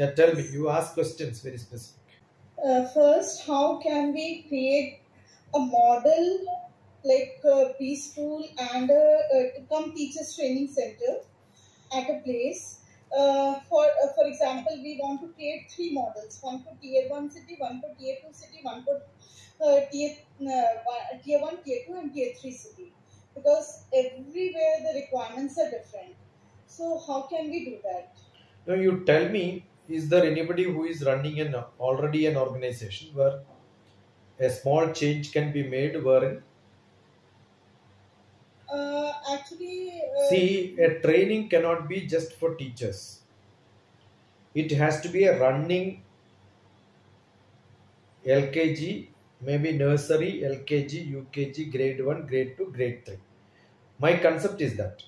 Yeah, tell me. You ask questions very specific. Uh, first, how can we create a model like a preschool and a, a come teachers training center at a place? Uh, for uh, for example, we want to create three models: one for tier one city, one for tier two city, one for uh, tier uh, one- tier one, tier two, and tier three city. Because everywhere the requirements are different. So how can we do that? Now you tell me, is there anybody who is running an already an organization where a small change can be made wherein Uh, actually, uh, see a training cannot be just for teachers. It has to be a running LKG, maybe nursery, LKG, UKG, grade 1, grade 2, grade 3. My concept is that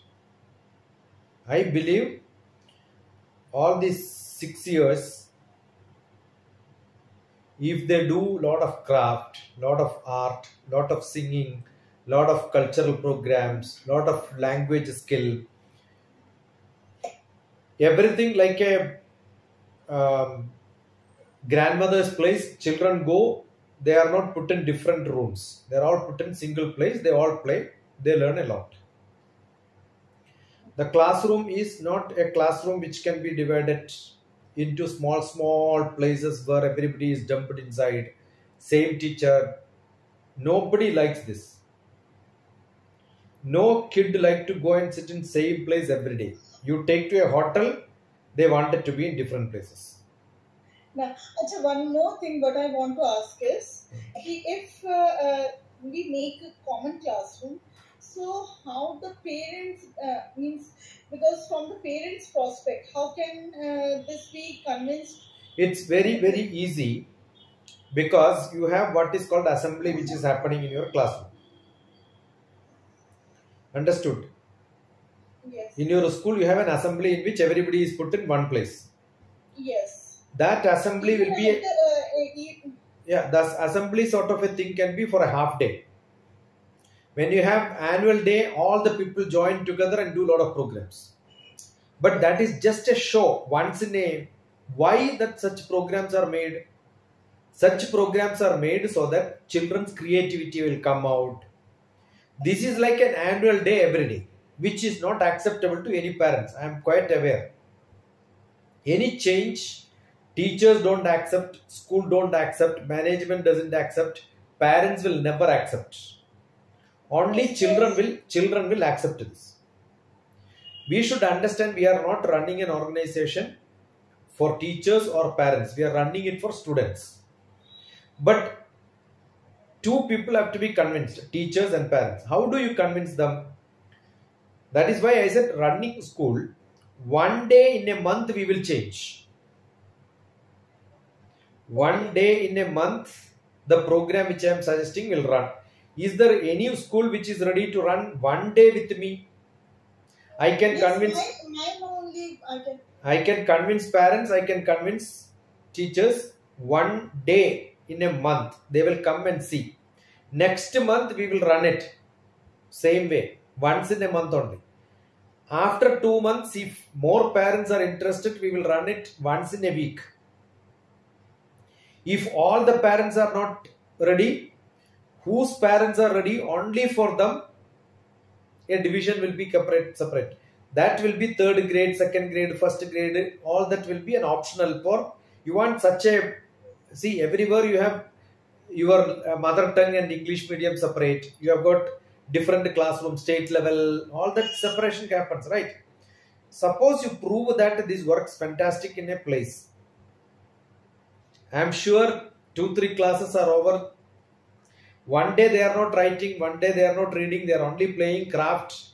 I believe all these six years, if they do a lot of craft, lot of art, lot of singing, lot of cultural programs, lot of language skill, everything like a um, grandmother's place children go they are not put in different rooms. They are all put in single place they all play they learn a lot. The classroom is not a classroom which can be divided into small small places where everybody is dumped inside. Same teacher. Nobody likes this. No kid like to go and sit in same place every day. You take to a hotel they want it to be in different places. Now, Acha, one more thing what I want to ask is, if uh, uh, we make a common classroom, so how the parents uh, means because from the parents' prospect, how can uh, this be convinced? it's very very easy because you have what is called assembly which is happening in your classroom understood Yes. in your school you have an assembly in which everybody is put in one place Yes. that assembly will be Even the, uh, uh, yeah the assembly sort of a thing can be for a half day when you have annual day all the people join together and do a lot of programs. But that is just a show once in a why that such programs are made? Such programs are made so that children's creativity will come out. This is like an annual day every day which is not acceptable to any parents i am quite aware. Any change teachers don't accept school don't accept management doesn't accept parents will never accept only children will children will accept this. We should understand we are not running an organization for teachers or parents. We are running it for students. But two people have to be convinced teachers and parents. How do you convince them? That is why i said running school one day in a month we will change. One day in a month the program which i am suggesting will run is there any school which is ready to run one day with me i can yes, convince mine, mine only I can. I can convince parents, I can convince teachers one day in a month. They will come and see. Next month we will run it. Same way. Once in a month only. After two months, if more parents are interested, we will run it once in a week. If all the parents are not ready, whose parents are ready, only for them, a division will be separate. separate. That will be third grade second grade first grade all that will be an optional for. You want such a see everywhere you have your uh, mother tongue and english medium separate. You have got different classroom state level all that separation happens right? Suppose you prove that this works fantastic in a place. I am sure two three classes are over one day they are not writing one day they are not reading they are only playing craft.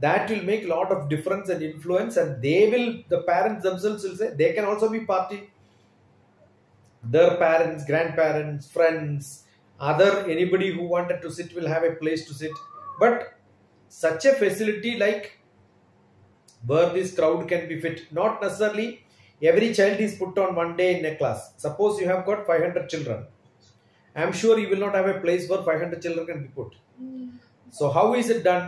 That will make a lot of difference and influence and they will the parents themselves will say they can also be party. Their parents grandparents friends other anybody who wanted to sit will have a place to sit. But such a facility like where this crowd can be fit not necessarily every child is put on one day in a class. Suppose you have got 500 children i'm sure you will not have a place where 500 children can be put Mm. so how is it done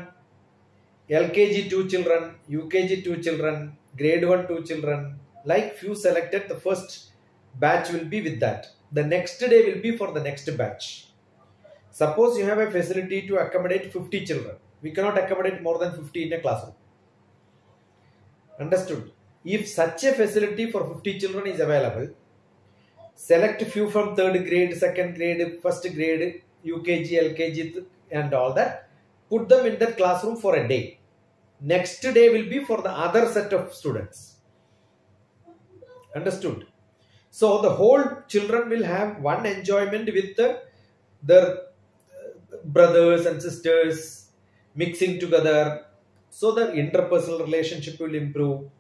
LKG two children, UKG two children, grade one two children, like few selected, the first batch will be with that. The next day will be for the next batch. Suppose you have a facility to accommodate 50 children. We cannot accommodate more than 50 in a classroom. Understood? If such a facility for 50 children is available, select few from third grade, second grade, first grade, UKG, LKG, and all that. Put them in that classroom for a day. Next day will be for the other set of students. Understood? So the whole children will have one enjoyment with the, their uh, brothers and sisters mixing together so their interpersonal relationship will improve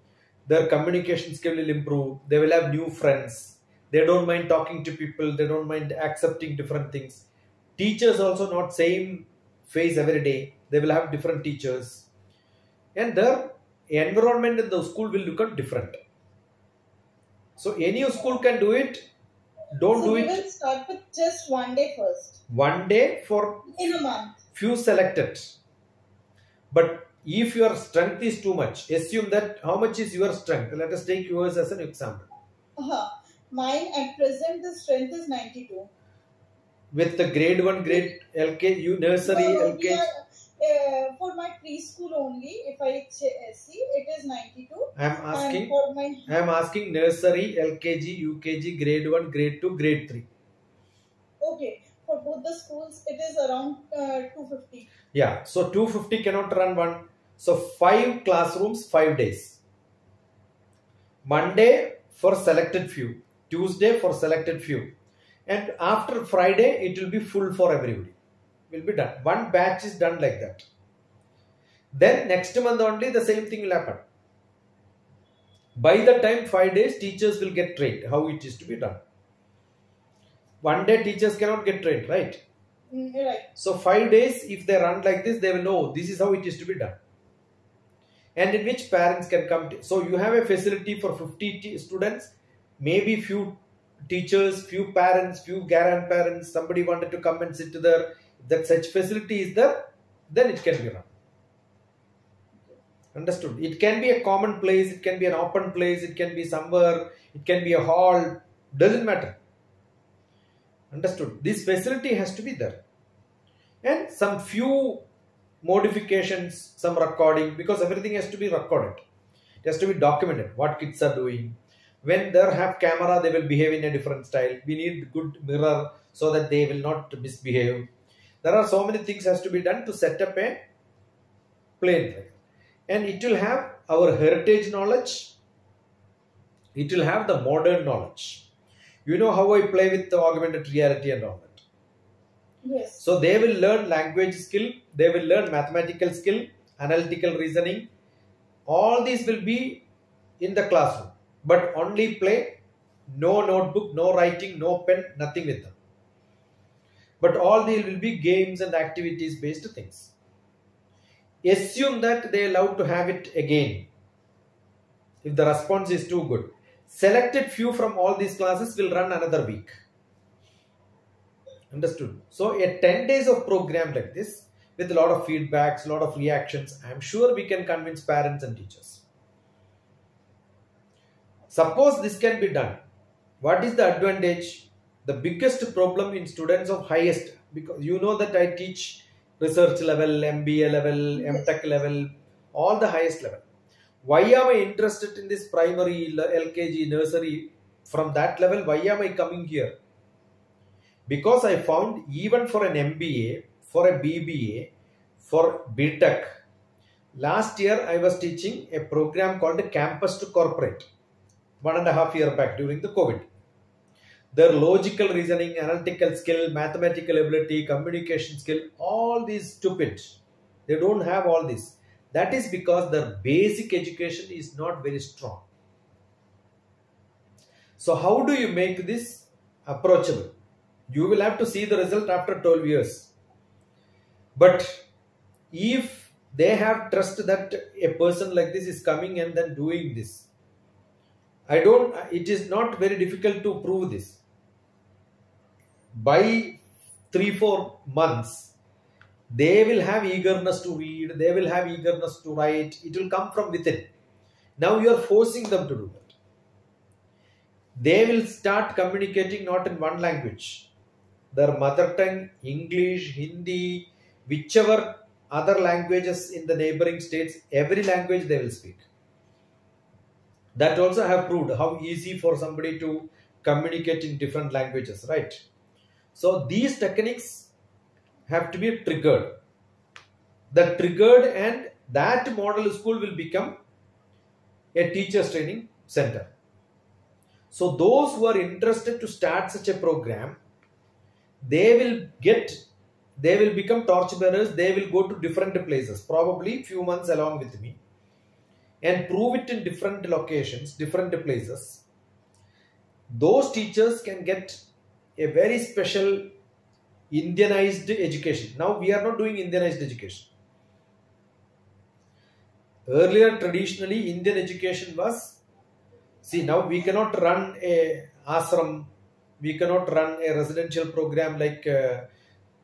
their communication skill will improve they will have new friends they don't mind talking to people. They don't mind accepting different things. Teachers also not same face every day. They will have different teachers. And their environment in the school will look different. So any school can do it. Don't so do we it. will start with just one day first. One day for in a month. few selected. But if your strength is too much assume that how much is your strength? Let us take yours as an example. Uh-huh. Mine at present the strength is 92. with the grade 1 grade lk you nursery No, lk are, uh, for my preschool only, if I see, it is 92. i am asking my i am asking nursery lkg ukg grade 1 grade 2 grade 3 okay, for both the schools, it is around uh, 250. yeah so 250 cannot run one so five classrooms five days monday for selected few tuesday for selected few and after friday it will be full for everybody will be done one batch is done like that then next month only the same thing will happen by the time five days teachers will get trained how it is to be done one day teachers cannot get trained right Mm, right. so five days, if they run like this, they will know this is how it is to be done. And in which parents can come. To, so you have a facility for 50 students, maybe few teachers, few parents, few grandparents, somebody wanted to come and sit there. That such facility is there, then it can be run. Understood? It can be a common place, it can be an open place, it can be somewhere, it can be a hall, doesn't matter. Understood? This facility has to be there. And some few modifications, some recording, because everything has to be recorded. It has to be documented what kids are doing. When they have camera, they will behave in a different style. We need good mirror so that they will not misbehave. There are so many things has to be done to set up a plane. And it will have our heritage knowledge. It will have the modern knowledge you know how I play with the augmented reality and all that. Yes. So they will learn language skill, they will learn mathematical skill, analytical reasoning. All these will be in the classroom, but only play, no notebook, no writing, no pen, nothing with them. But all these will be games and activities based things. Assume that they allowed to have it again. If the response is too good. Selected few from all these classes will run another week. Understood? So a 10 days of program like this with a lot of feedbacks a lot of reactions i'm sure we can convince parents and teachers suppose this can be done. What is the advantage? The biggest problem in students of highest because you know that i teach research level mba level mtech level all the highest level. Why am I interested in this primary, LKG, nursery? From that level, why am I coming here? Because I found even for an MBA, for a BBA, for BTech, last year I was teaching a program called Campus to Corporate, one and a half year back during the COVID. Their logical reasoning, analytical skill, mathematical ability, communication skill, all these stupid. They don't have all this that is because their basic education is not very strong. So, how do you make this approachable? You will have to see the result after 12 years. But if they have trust that a person like this is coming and then doing this, I don't, it is not very difficult to prove this. By three, four months, they will have eagerness to read they will have eagerness to write it will come from within. Now you are forcing them to do that. They will start communicating not in one language. Their mother tongue english hindi whichever other languages in the neighboring states every language they will speak that also have proved how easy for somebody to communicate in different languages right? So these techniques have to be triggered. The triggered and that model school will become a teachers training center. So those who are interested to start such a program they will get they will become torch bearers they will go to different places probably few months along with me and prove it in different locations different places those teachers can get a very special indianized education. Now we are not doing indianized education. Earlier traditionally indian education was see now we cannot run a ashram we cannot run a residential program like uh,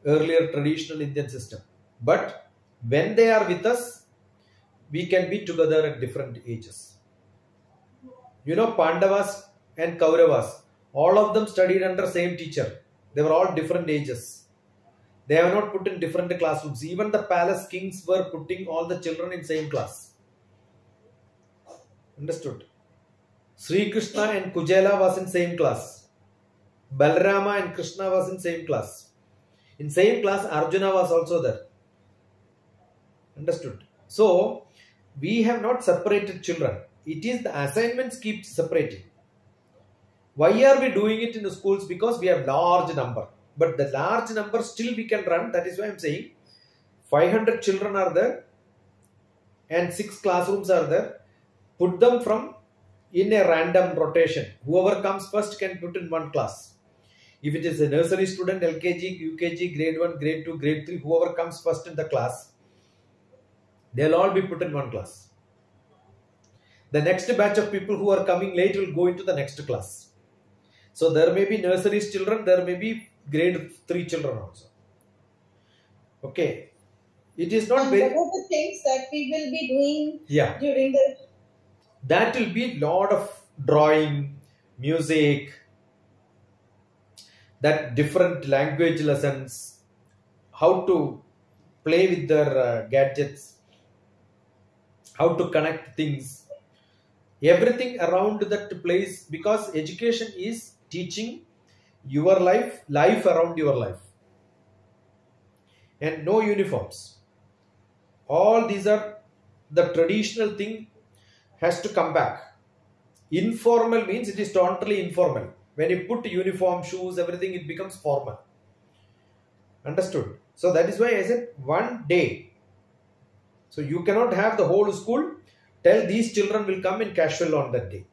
earlier traditional indian system. But when they are with us we can be together at different ages you know pandavas and kauravas all of them studied under same teacher they were all different ages they have not put in different classrooms even the palace kings were putting all the children in same class understood Sri Krishna and Kuchela was in same class. Balrama and Krishna was in same class. In same class, Arjuna was also there. Understood? So, we have not separated children. It is the assignments keep separating. Why are we doing it in the schools? Because we have large number. But the large number still we can run. That is why I am saying 500 children are there and 6 classrooms are there. Put them from in a random rotation. Whoever comes first can put in one class. If it is a nursery student, LKG, UKG, grade 1, grade 2, grade 3, whoever comes first in the class, they'll all be put in one class. The next batch of people who are coming late will go into the next class. So there may be nursery children, there may be grade 3 children also. Okay. It is not And very. what are the things that we will be doing Yeah. during the that will be lot of drawing music that different language lessons how to play with their uh, gadgets how to connect things everything around that place because education is teaching your life life around your life and no uniforms all these are the traditional thing has to come back. Informal means it is totally informal. When you put uniform, shoes, everything, it becomes formal. Understood? So that is why I said one day. So you cannot have the whole school tell these children will come in casual on that day.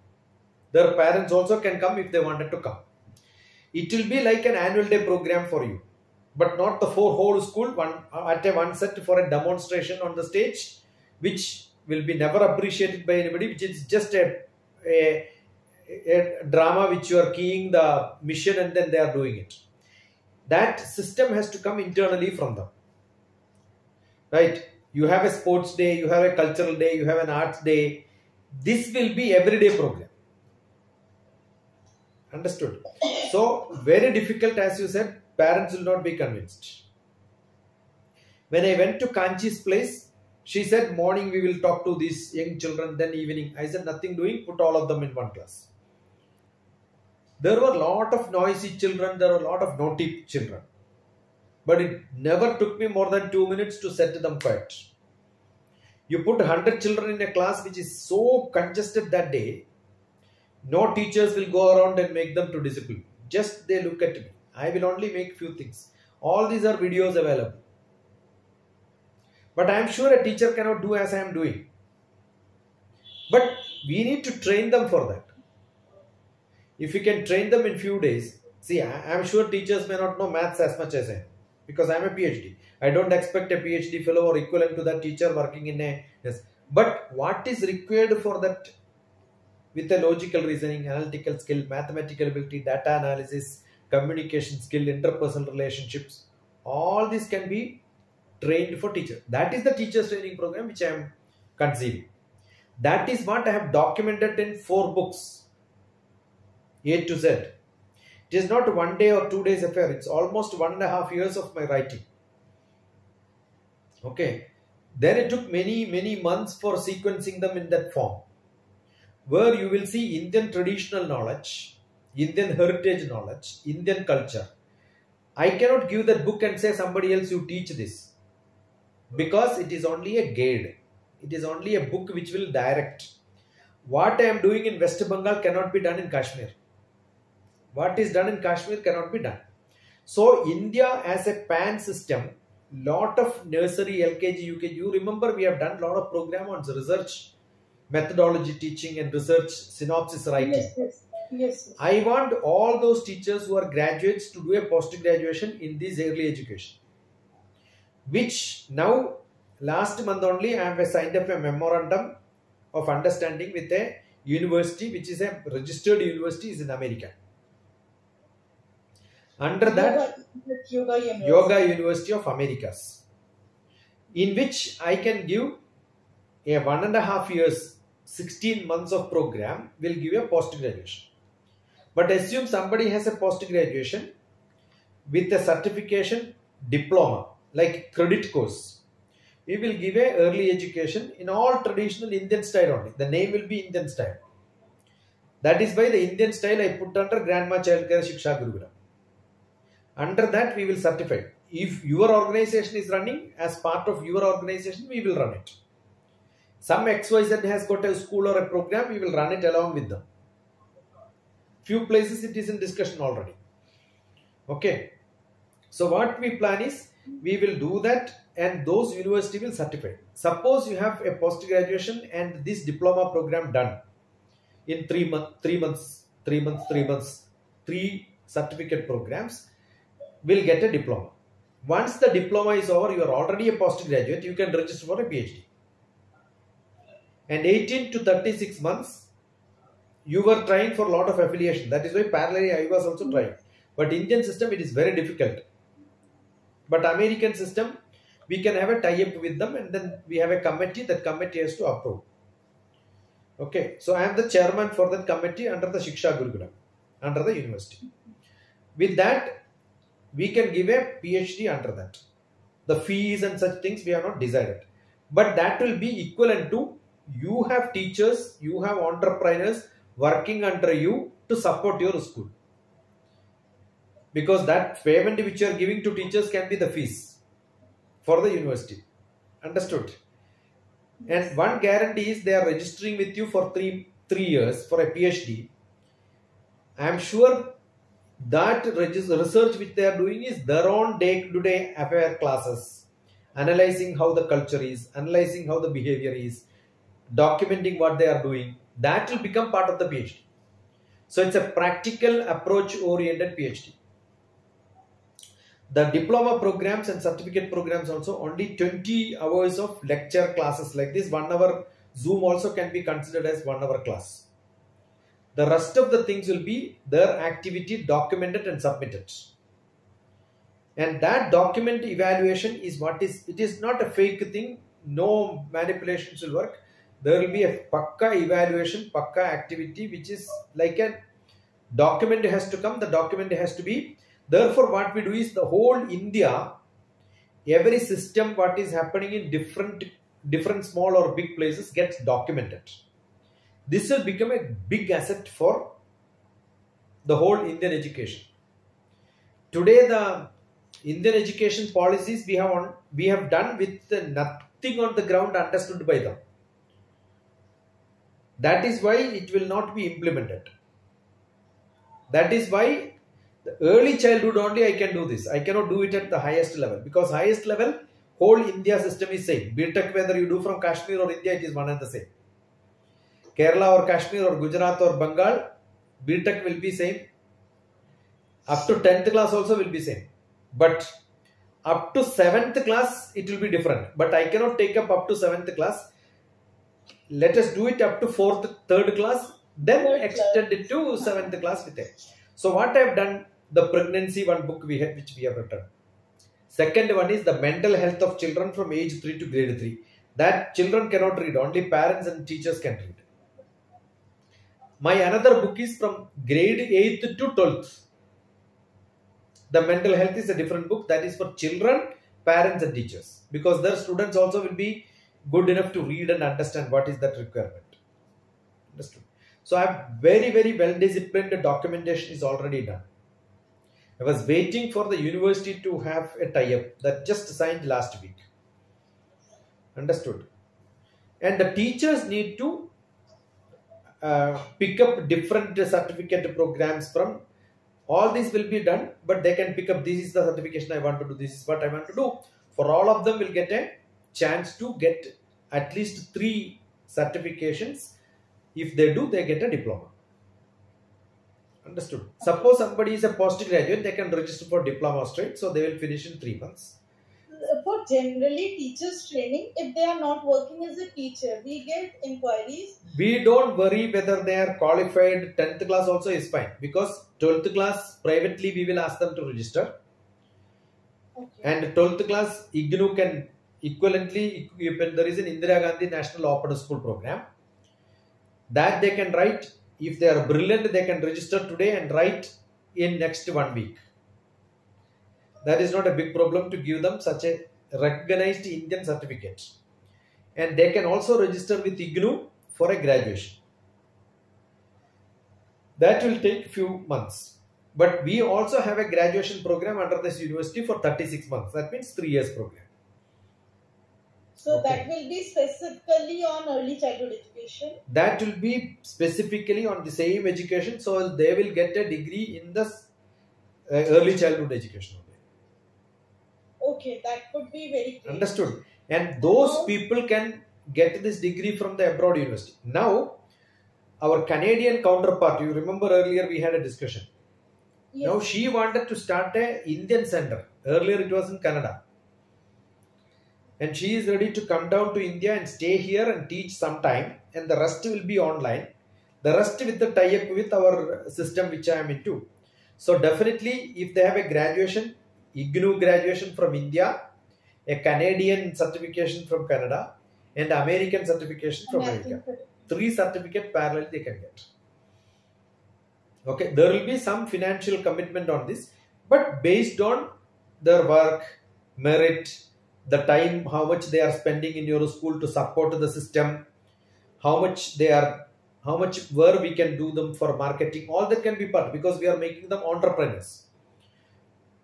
Their parents also can come if they wanted to come. It will be like an annual day program for you, but not the for whole school one uh, at a one set for a demonstration on the stage, which will be never appreciated by anybody, which is just a, a, a drama which you are keying the mission and then they are doing it. That system has to come internally from them. Right? You have a sports day, you have a cultural day, you have an arts day. This will be everyday program. Understood? So, very difficult, as you said, parents will not be convinced. When I went to Kanchi's place, she said, Morning we will talk to these young children, then evening. I said, Nothing doing, put all of them in one class. There were a lot of noisy children, there were a lot of naughty children. But it never took me more than two minutes to set them quiet. You put 100 children in a class which is so congested that day, no teachers will go around and make them to discipline. Just they look at me. I will only make few things. All these are videos available. But I am sure a teacher cannot do as I am doing. But we need to train them for that. If we can train them in few days, see, I am sure teachers may not know maths as much as I because I am a PhD. I don't expect a PhD fellow or equivalent to that teacher working in a yes. But what is required for that with a logical reasoning, analytical skill, mathematical ability, data analysis, communication skill, interpersonal relationships, all this can be trained for teacher. That is the teachers training program which I am conceiving. That is what I have documented in four books. A to Z. It is not one day or two days affair. It's almost one and a half years of my writing. Okay. Then it took many, many months for sequencing them in that form. Where you will see Indian traditional knowledge, Indian heritage knowledge, Indian culture. I cannot give that book and say somebody else you teach this. Because it is only a guide. It is only a book which will direct. What I am doing in West Bengal cannot be done in Kashmir. What is done in Kashmir cannot be done. So India as a pan system lot of nursery, LKG, UKG. You remember we have done a lot of program on research methodology teaching and research synopsis writing. Yes, yes, yes. I want all those teachers who are graduates to do a post graduation in this early education. Which now, last month only, I have signed up a memorandum of understanding with a university, which is a registered university, is in America. Under that, Yoga, yoga, University. Yoga University of Americas, in which I can give a one and a half years, 16 months of program will give a post graduation. But assume somebody has a post graduation with a certification diploma, like credit course. We will give a early education in all traditional Indian style only. The name will be Indian style. That is why the Indian style I put under Grandma Childcare Shiksha Gurukulam under that we will certify. If your organization is running as part of your organization we will run it. Some xyz has got a school or a program we will run it along with them. Few places it is in discussion already. Okay. So what we plan is we will do that and those university will certify. Suppose you have a post graduation and this diploma program done. In 3 months 3 months 3 months 3 months 3 certificate programs will get a diploma. Once the diploma is over, you are already a postgraduate, you can register for a PhD. And 18 to 36 months, you were trying for a lot of affiliation. That is why parallelly I was also trying. But Indian system, it is very difficult. But American system, we can have a tie-up with them and then we have a committee, that committee has to approve. Okay, so I am the chairman for that committee under the Shiksha Gurukulam, under the university. With that, we can give a PhD under that. The fees and such things we have not decided. But that will be equivalent to you have teachers, you have entrepreneurs working under you to support your school. Because that payment which you are giving to teachers can be the fees for the university. Understood? And one guarantee is they are registering with you for three three years for a PhD. I am sure that research which they are doing is their own day-to-day affair classes. Analyzing how the culture is analyzing how the behavior is documenting what they are doing that will become part of the phd. So it's a practical approach oriented phd. The diploma programs and certificate programs also only 20 hours of lecture classes like this one hour zoom also can be considered as one hour class the rest of the things will be their activity documented and submitted. And that document evaluation is what is, it is not a fake thing. No manipulations will work. There will be a pakka evaluation, pakka activity, which is like a document has to come. The document has to be. Therefore, what we do is the whole India, every system, what is happening in different, different small or big places gets documented this will become a big asset for the whole Indian education. Today, the Indian education policies we have on, we have done with nothing on the ground understood by them. That is why it will not be implemented. That is why the early childhood only I can do this. I cannot do it at the highest level because highest level whole India system is same. BTech whether you do from Kashmir or India it is one and the same. Kerala or Kashmir or Gujarat or Bengal, BTech will be same. Up to 10th class also will be same. But up to 7th class, it will be different. But I cannot take up up to 7th class. Let us do it up to 4th, 3rd class. Then Third extend it to 7th class with it. So what I have done, the pregnancy one book we have, which we have written. Second one is the mental health of children from age 3 to grade 3. That children cannot read, only parents and teachers can read my another book is from grade 8th to 12th the mental health is a different book that is for children parents and teachers because their students also will be good enough to read and understand what is that requirement. Understood? So i'm very very well disciplined documentation is already done. I was waiting for the university to have a tie-up that just signed last week. Understood? And the teachers need to uh, pick up different certificate programs from all these will be done but they can pick up this is the certification i want to do this is what i want to do. For all of them will get a chance to get at least three certifications. If they do they get a diploma. Understood? Suppose somebody is a postgraduate they can register for diploma straight so they will finish in three months generally teachers training, if they are not working as a teacher, we get inquiries. we don't worry whether they are qualified 10th class also is fine because 12th class privately we will ask them to register Okay. and 12th class ignou can equivalently if there is an indira gandhi national open school program that they can write if they are brilliant they can register today and write in next one week that is not a big problem to give them such a recognized indian certificate and they can also register with ignou for a graduation that will take few months but we also have a graduation program under this university for 36 months that means 3 years program So Okay. that will be specifically on early childhood education. that will be specifically on the same education so they will get a degree in the uh, early childhood education. Okay, that could be very great. understood. And those Now- people can get this degree from the abroad university. Now our canadian counterpart you remember earlier we had a discussion. Yes. now she wanted to start a indian center. Earlier it was in canada. And she is ready to come down to india and stay here and teach sometime and the rest will be online. The rest with the tie up with our system which i am into. So definitely if they have a graduation ignou graduation from india a canadian certification from canada and american certification from america. three certificate parallel they can get. Okay there will be some financial commitment on this but based on their work merit the time how much they are spending in your school to support the system how much they are how much where we can do them for marketing all that can be part because we are making them entrepreneurs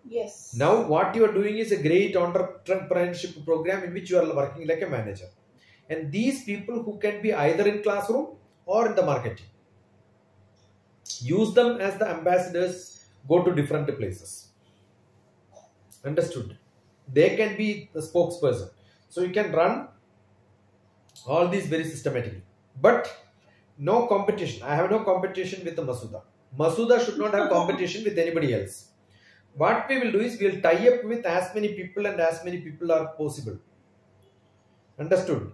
Yes. now what you are doing is a great entrepreneurship program in which you are working like a manager. And these people who can be either in classroom or in the marketing use them as the ambassadors go to different places. Understood? They can be the spokesperson. So you can run all these very systematically. But no competition. I have no competition with the masuda. Masuda should not have competition with anybody else what we will do is we will tie up with as many people and as many people are possible. Understood?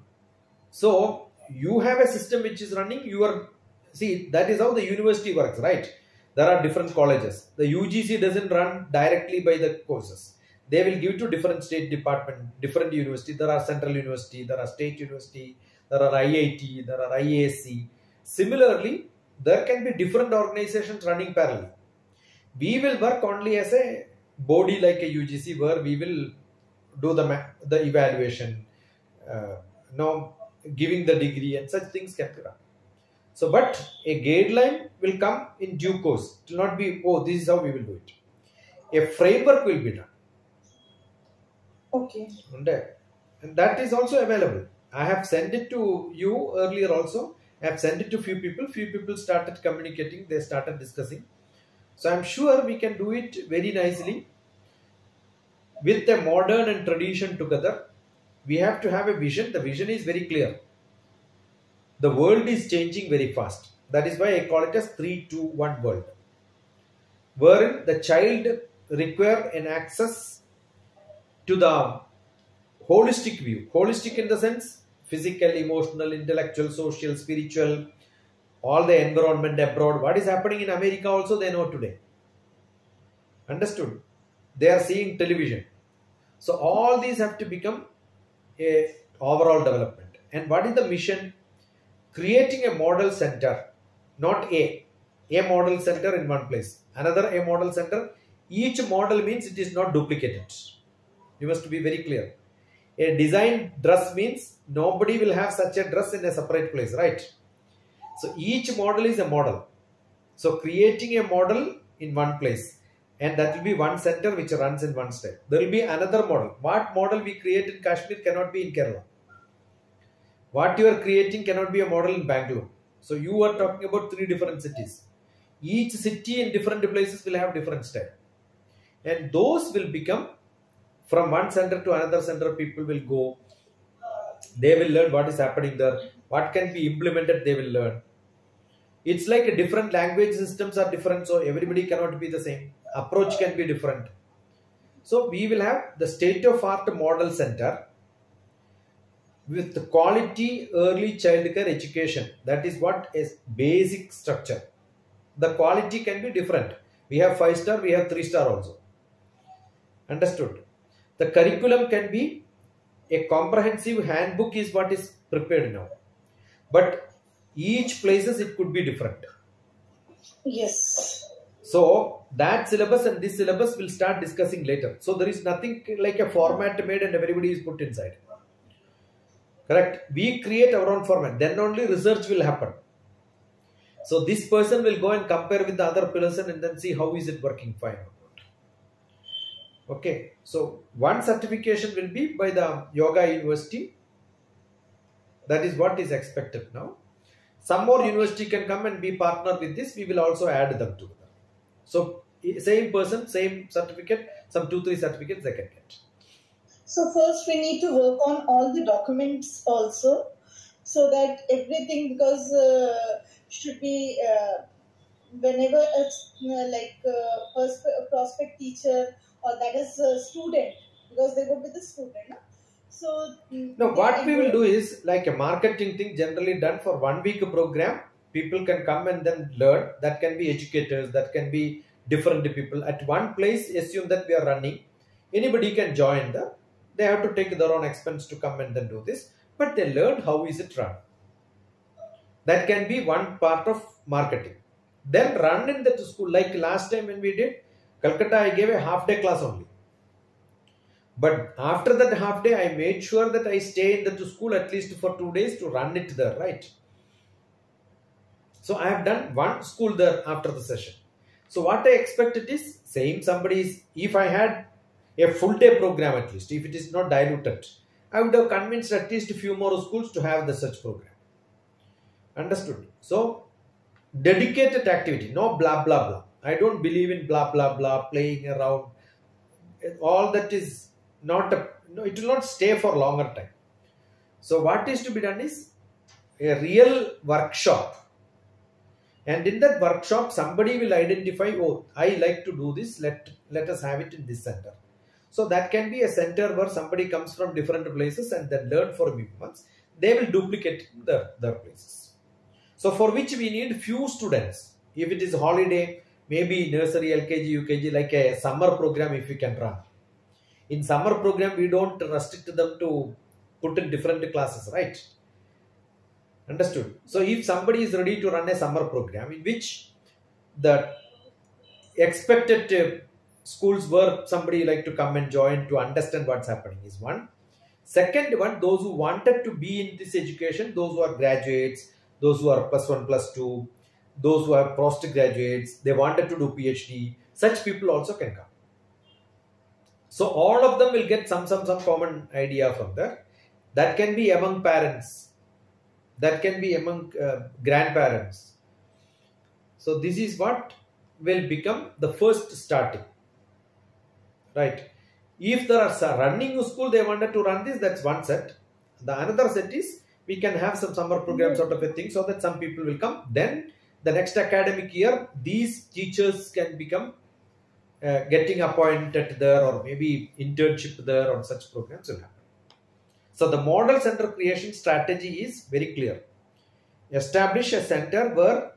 So you have a system which is running your see that is how the university works right? There are different colleges. The ugc doesn't run directly by the courses. They will give to different state department different university. There are central university there are state university there are iit there are iisc similarly there can be different organizations running parallel we will work only as a body like a UGC where we will do the the evaluation, uh, now giving the degree and such things can be done. So, but a guideline will come in due course. It will not be oh this is how we will do it. A framework will be done, Okay. and, uh, and that is also available. I have sent it to you earlier also. I have sent it to few people. Few people started communicating. They started discussing. So I'm sure we can do it very nicely with the modern and tradition together. We have to have a vision. The vision is very clear. The world is changing very fast. That is why I call it as 3 2 1 world. Wherein the child require an access to the holistic view. Holistic in the sense physical, emotional, intellectual, social, spiritual, all the environment abroad. What is happening in America also they know today. Understood? They are seeing television. So all these have to become a overall development. And what is the mission? Creating a model center not A. A model center in one place, another A model center. Each model means it is not duplicated. You must be very clear. A design dress means nobody will have such a dress in a separate place, right? So each model is a model. So creating a model in one place and that will be one center which runs in one step. There will be another model. What model we create in Kashmir cannot be in Kerala. What you are creating cannot be a model in Bangalore. So you are talking about three different cities. Each city in different places will have different style. And those will become from one center to another center, people will go. They will learn what is happening there, what can be implemented, they will learn. It's like a different language systems are different, so everybody cannot be the same. Approach can be different. So we will have the state of art model center with the quality early childcare education. That is what is basic structure. The quality can be different. We have five star, we have three star also. Understood? The curriculum can be a comprehensive handbook is what is prepared now. But each places it could be different. Yes. So that syllabus and this syllabus will start discussing later. So there is nothing like a format made and everybody is put inside. Correct? We create our own format. Then only research will happen. So this person will go and compare with the other person and then see how is it working fine Okay. So one certification will be by the Yoga University. That is what is expected now. Some more university can come and be partner with this. We will also add them together. So same person, same certificate, some two, three certificates they can get. So first we need to work on all the documents also so that everything because uh, should be uh, whenever uh, like uh, prospect teacher or that is a student because they go with the student. No? So no, what we will do is like a marketing thing generally done for one week program. People can come and then learn. That can be educators. That can be different people at one place. Assume that we are running. Anybody can join the they have to take their own expense to come and then do this but they learn how is it run that can be one part of marketing then run in that school like last time when we did calcutta i gave a half day class only but after that half day i made sure that i stay in the school at least for two days to run it there right so i have done one school there after the session so what i expected is same somebody is if i had a full day program at least, if it is not diluted. I would have convinced at least a few more schools to have the such program. Understood? So, dedicated activity, no blah blah blah. I don't believe in blah blah blah, playing around. All that is not a, no, it will not stay for longer time. So, what is to be done is a real workshop. And in that workshop, somebody will identify, oh, I like to do this, let, let us have it in this center so that can be a center where somebody comes from different places and then learn for a few months. They will duplicate their, their places. So for which we need few students. If it is holiday, maybe nursery, LKG, UKG, like a summer program if we can run. In summer program, we don't restrict them to put in different classes, right? Understood? So if somebody is ready to run a summer program in which the expected uh, schools where somebody like to come and join to understand what's happening is one. Second one, those who wanted to be in this education, those who are graduates, those who are plus one, plus two, those who are postgraduates, they wanted to do PhD, such people also can come. So all of them will get some, some, some common idea from there. That can be among parents. That can be among uh, grandparents. So this is what will become the first starting right if there are running school they wanted to run this that's one set the another set is we can have some summer programs out of a thing so that some people will come then the next academic year these teachers can become uh, getting appointed there or maybe internship there on such programs will happen so the model center creation strategy is very clear establish a center where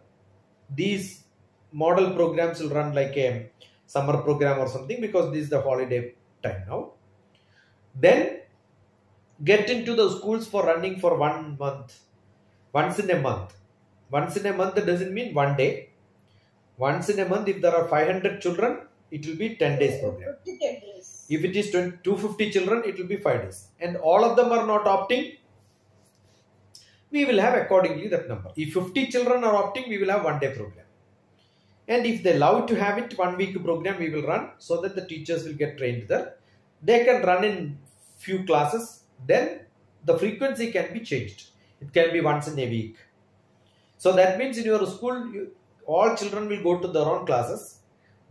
these model programs will run like a summer program or something because this is the holiday time now. Then get into the schools for running for one month, once in a month. once in a month doesn't mean one day once in a month if there are 500 children it will be 10 days program. 10 days. if it is 20, 250 children it will be 5 days. And all of them are not opting we will have accordingly that number. If 50 children are opting we will have one day program. And if they love to have it one week program we will run so that the teachers will get trained there. They can run in few classes then the frequency can be changed. It can be once in a week. So that means in your school you, all children will go to their own classes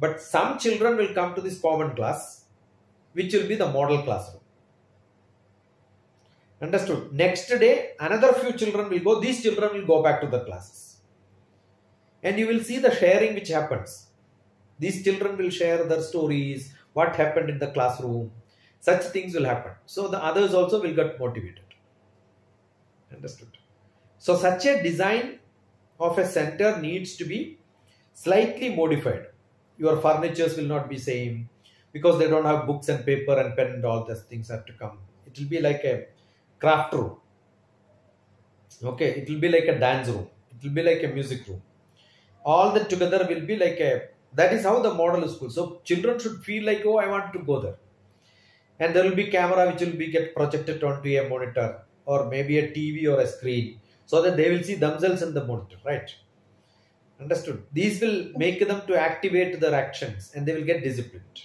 but some children will come to this common class which will be the model classroom. Understood? Next day another few children will go these children will go back to the classes. And you will see the sharing which happens. These children will share their stories what happened in the classroom. Such things will happen. So the others also will get motivated. Understood? So such a design of a center needs to be slightly modified your furnitures will not be same because they don't have books and paper and pen and all those things have to come. It will be like a craft room. Okay it will be like a dance room. It will be like a music room. All that together will be like a that is how the model is school so children should feel like oh i want to go there. And there will be camera which will be get projected onto a monitor or maybe a tv or a screen so that they will see themselves in the monitor right understood. These will make them to activate their actions and they will get disciplined.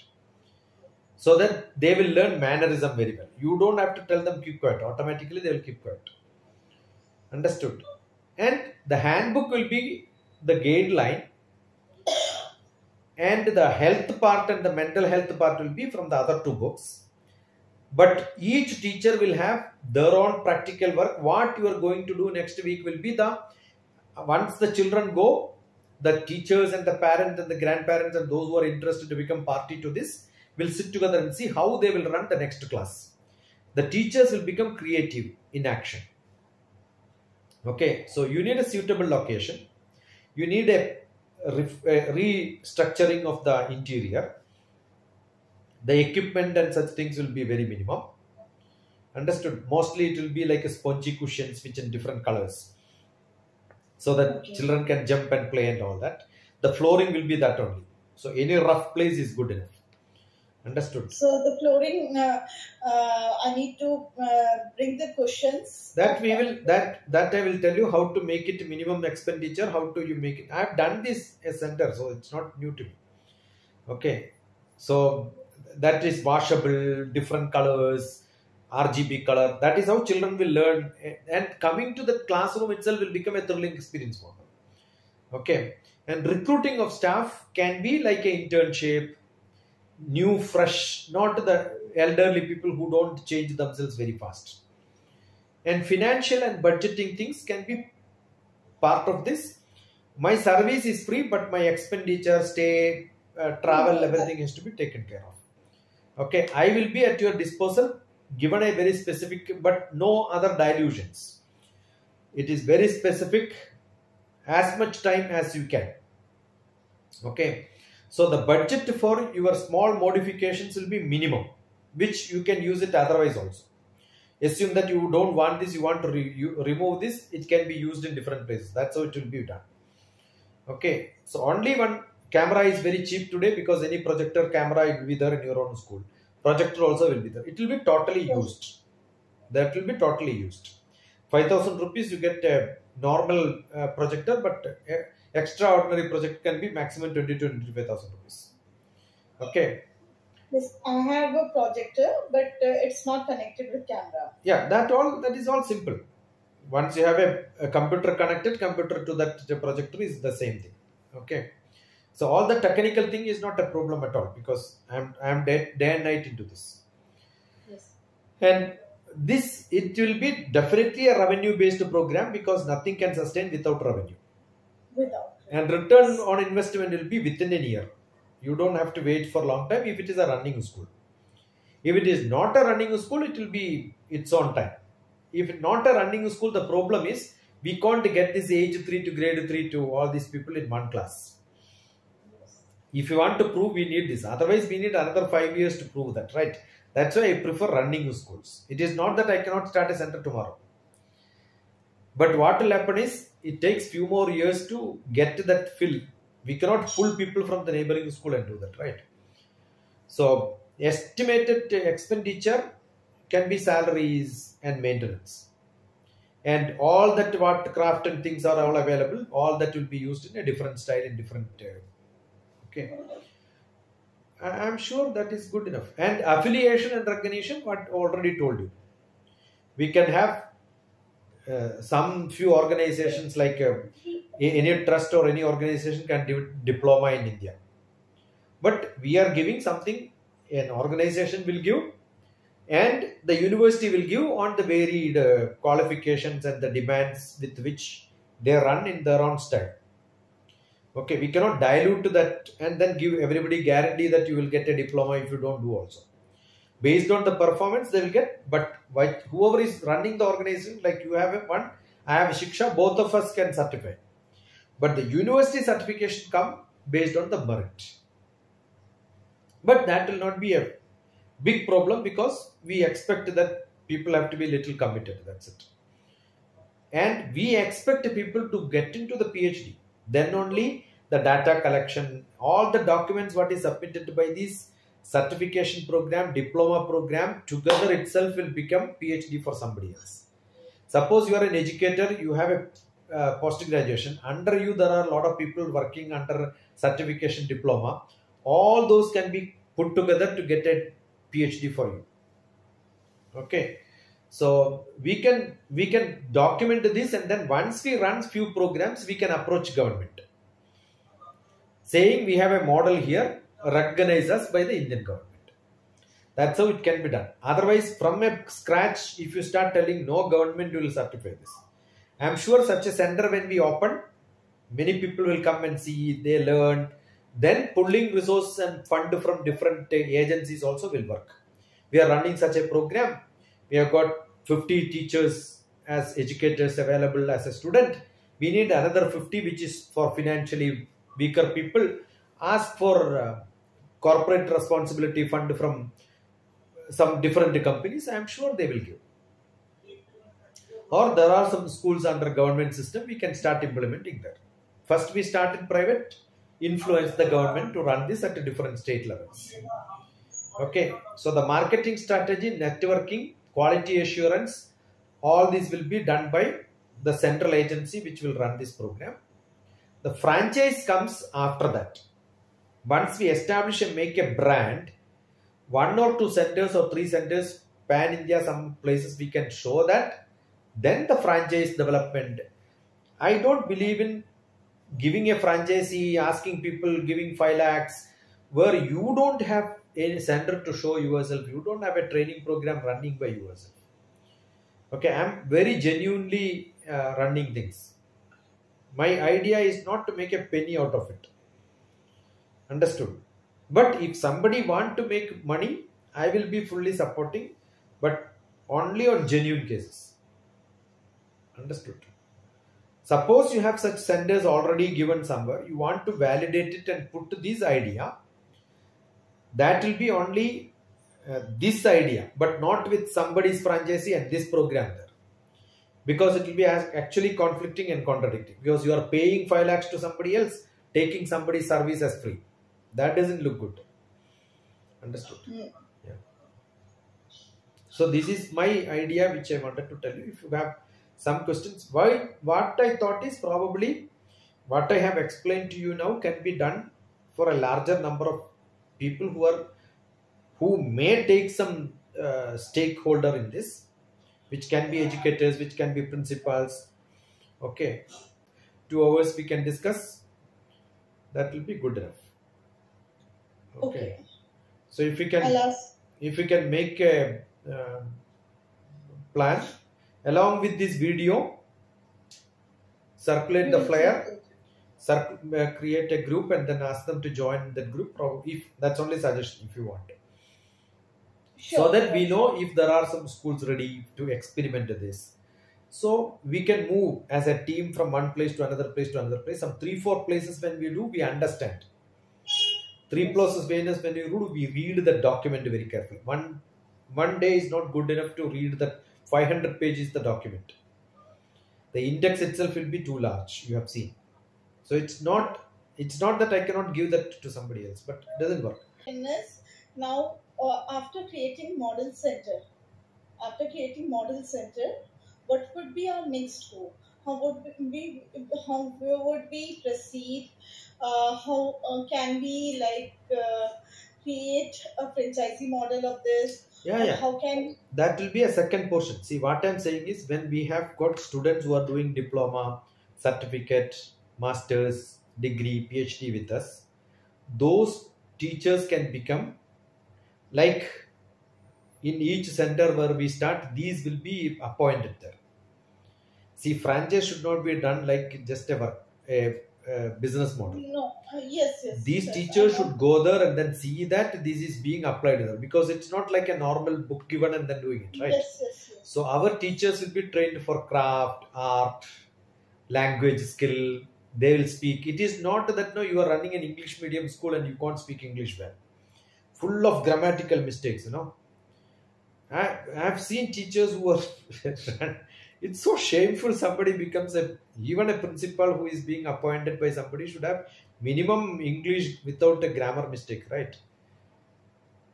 So that they will learn mannerism very well. You don't have to tell them keep quiet. Automatically they will keep quiet. Understood. And the handbook will be the guideline and the health part and the mental health part will be from the other two books. But each teacher will have their own practical work. What you are going to do next week will be the once the children go the teachers and the parents and the grandparents and those who are interested to become party to this will sit together and see how they will run the next class. The teachers will become creative in action. Okay so you need a suitable location. You need a, restructuring of the interior. The equipment and such things will be very minimum. Understood? Mostly it will be like a spongy cushions which in different colors so that Okay. children can jump and play and all that. The flooring will be that only. So any rough place is good enough. Understood? So the flooring, uh, uh, I need to uh, bring the cushions. that we will that that i will tell you how to make it minimum expenditure how to you make it. I have done this a center so it's not new to me. Okay. So that is washable different colors rgb color. That is how children will learn. And coming to the classroom itself will become a thrilling experience for them. Okay. And recruiting of staff can be like an internship new fresh not the elderly people who don't change themselves very fast. And financial and budgeting things can be part of this. My service is free but my expenditure stay uh, travel everything has to be taken care of. Okay. I will be at your disposal given a very specific but no other dilutions. It is very specific as much time as you can. Okay? So the budget for your small modifications will be minimum which you can use it otherwise also. Assume that you don't want this you want to re- you remove this it can be used in different places. That's how it will be done. Okay? So only one camera is very cheap today because any projector camera will be there in your own school projector also will be there. It will be totally used. That will be totally used. 5000 rupees you get a normal uh, projector but uh, extraordinary project can be maximum 20 to 25000 rupees. Okay? Yes, I have a projector, but uh, it's not connected with camera. yeah that all that is all simple. Once you have a, a computer connected computer to that projector is the same thing. Okay so all the technical thing is not a problem at all because i'm i'm day, day and night into this. Yes. and this it will be definitely a revenue based program because nothing can sustain without revenue. Without. and return on investment will be within a year. You don't have to wait for a long time if it is a running school. If it is not a running school it will be its own time. If not a running school the problem is we can't get this age 3 to grade 3 to all these people in one class if you want to prove we need this otherwise we need another 5 years to prove that right that's why i prefer running schools it is not that i cannot start a center tomorrow But what will happen is it takes few more years to get that fill. We cannot pull people from the neighboring school and do that, right? So estimated expenditure can be salaries and maintenance. And all that what craft and things are all available, all that will be used in a different style in different uh, okay. I- I'm sure that is good enough. And affiliation and recognition, what already told you. We can have uh, some few organizations like uh, any trust or any organization can do diploma in India. But we are giving something an organization will give and the university will give on the varied uh, qualifications and the demands with which they run in their own style. Okay, we cannot dilute that and then give everybody guarantee that you will get a diploma if you don't do also. Based on the performance, they will get. But whoever is running the organization, like you have one, I have Shiksha, both of us can certify. But the university certification come based on the merit. But that will not be a big problem because we expect that people have to be little committed. That's it. And we expect people to get into the PhD. Then only the data collection, all the documents what is submitted by this certification program, diploma program, together itself will become PhD for somebody else. Suppose you are an educator, you have a uh, post graduation. Under you, there are a lot of people working under certification diploma. All those can be put together to get a PhD for you. Okay, so we can we can document this, and then once we run few programs, we can approach government, saying we have a model here, recognize us by the Indian government. That's how it can be done. Otherwise, from a scratch, if you start telling no government will certify this, I'm sure such a center when we open, many people will come and see, they learn. Then pulling resources and fund from different agencies also will work. We are running such a program. We have got 50 teachers as educators available as a student. We need another 50, which is for financially weaker people. Ask for uh, corporate responsibility fund from some different companies. I'm sure they will give or there are some schools under government system we can start implementing that first we start in private influence the government to run this at different state levels okay so the marketing strategy networking quality assurance all these will be done by the central agency which will run this program. The franchise comes after that. Once we establish and make a brand one or two centers or three centers pan india some places we can show that then the franchise development. I don't believe in giving a franchisee asking people giving 5 lakhs where you don't have a center to show yourself. You don't have a training program running by yourself. Okay i'm very genuinely uh, running things. My idea is not to make a penny out of it. Understood? But if somebody want to make money i will be fully supporting but only on genuine cases. Understood. Suppose you have such centers already given somewhere, you want to validate it and put this idea. That will be only uh, this idea, but not with somebody's franchisee and this program there. Because it will be as- actually conflicting and contradicting. Because you are paying 5 lakhs to somebody else, taking somebody's service as free. That doesn't look good. Understood? Yeah. So this is my idea which I wanted to tell you. If you have some questions, why what I thought is probably what I have explained to you now can be done for a larger number of people who are who may take some uh, stakeholder in this, which can be educators, which can be principals. Okay, two hours we can discuss. That will be good enough. Okay. So if we can if we can make a uh, plan along with this video circulate the flyer cir- uh, Uh, create a group and then ask them to join that group. If that's only suggestion if you want. Sure. so that we know if there are some schools ready to experiment this. So we can move as a team from one place to another place to another place. Some three four places when we do we understand. Three places when when we do we read the document very carefully. One one day is not good enough to read that 500 pages the document. The index itself will be too large you have seen so it's not it's not that i cannot give that to somebody else but it doesn't work Is now uh, after creating model center, after creating model center, what would be our next move? How would we how would we proceed? Uh, how uh, can we like uh, create a franchisee model of this? yeah yeah How can that will be a second portion see what i'm saying is when we have got students who are doing diploma certificate masters degree phd with us those teachers can become like in each center where we start these will be appointed there see franchise should not be done like just a, a, a business model no? Uh, yes, yes. these yes, teachers should go there and then see that this is being applied there because it's not like a normal book given and then doing it right Yes, yes, yes. so our teachers will be trained for craft art language skill they will speak. It is not that no you are running an english medium school and you can't speak english well. Full of grammatical mistakes you know. I have seen teachers who are it's so shameful somebody becomes a even a principal who is being appointed by somebody should have minimum english without a grammar mistake right?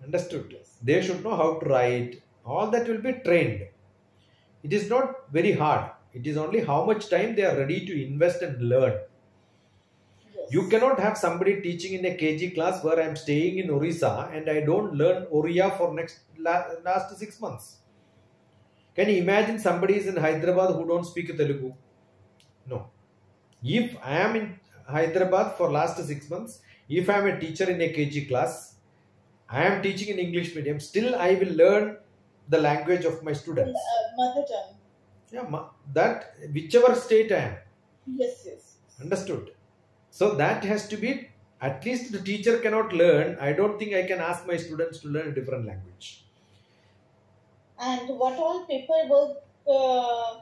Understood? They should know how to write. All that will be trained. It is not very hard. It is only how much time they are ready to invest and learn. You cannot have somebody teaching in a kg class where i'm staying in orissa and i don't learn oriya for next la- last 6 months. Can you imagine somebody is in hyderabad who don't speak telugu? No. If i am in hyderabad for last 6 months if i am a teacher in a kg class i am teaching in english medium still i will learn the language of my students. Uh, mother tongue. yeah ma- that whichever state i am. Yes, yes. understood so that has to be at least the teacher cannot learn. I don't think i can ask my students to learn a different language. And what all paperwork uh,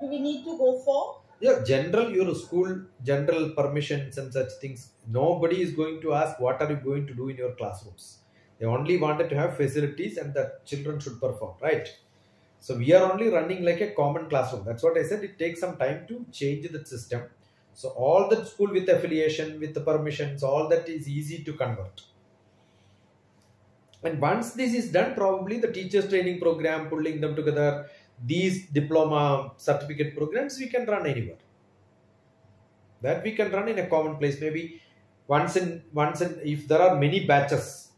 do we need to go for? yeah general your school general permissions and such things. Nobody is going to ask what are you going to do in your classrooms? They only wanted to have facilities and the children should perform right? So we are only running like a common classroom. That's what i said. It takes some time to change the system so all the school with affiliation with the permissions all that is easy to convert. And once this is done probably the teachers training program pulling them together these diploma certificate programs we can run anywhere. That we can run in a common place. Maybe once in once in if there are many batches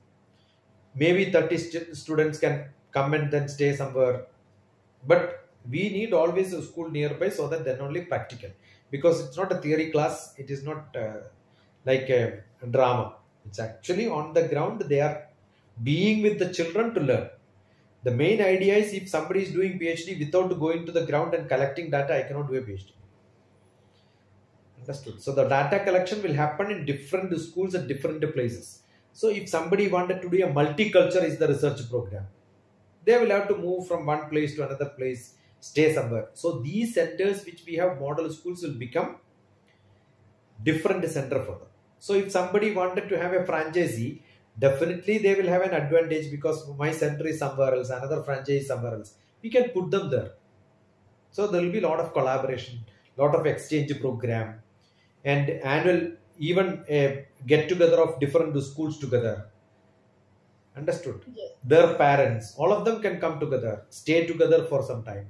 maybe 30 st- students can come and then stay somewhere. But we need always a school nearby so that then only practical because it's not a theory class it is not uh, like a drama. It's actually on the ground they are being with the children to learn. The main idea is if somebody is doing phd without going to the ground and collecting data i cannot do a phd understood. So the data collection will happen in different schools at different places. So if somebody wanted to do a multicultural is the research program. They will have to move from one place to another place stay somewhere. So these centers which we have model schools will become different center for them. So if somebody wanted to have a franchisee definitely they will have an advantage because my center is somewhere else another franchise is somewhere else. We can put them there. So there will be a lot of collaboration lot of exchange program and annual even a get together of different schools together. Understood? Yes. their parents all of them can come together stay together for some time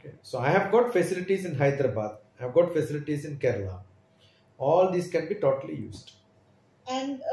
okay. So i have got facilities in hyderabad. I have got facilities in kerala. All these can be totally used. And uh,